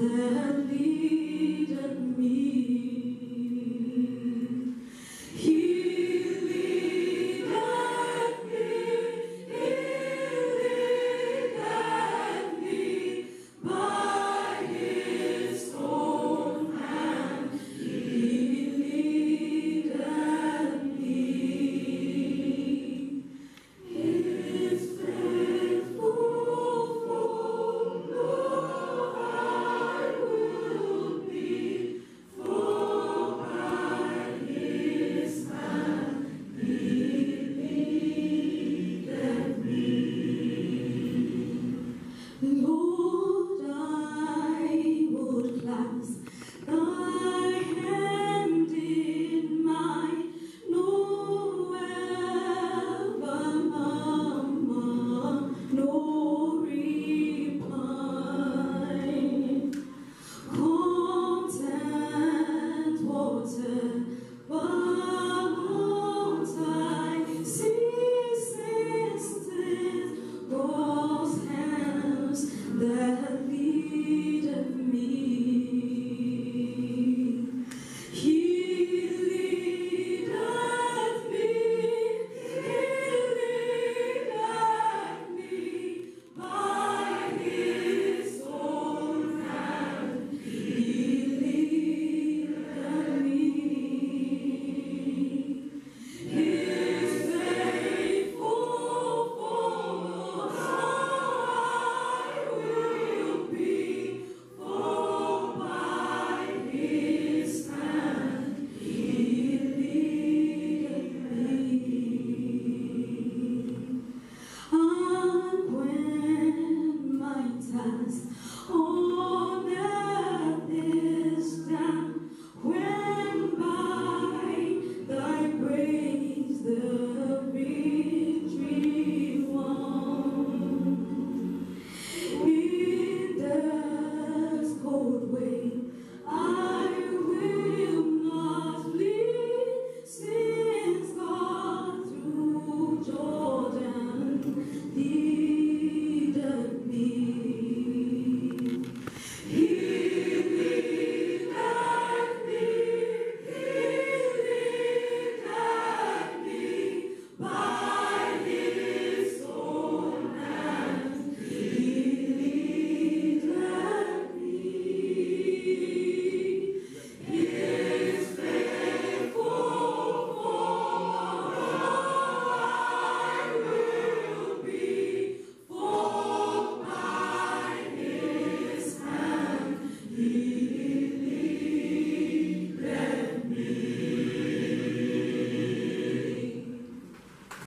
that leadeth me. would, I would clasp thy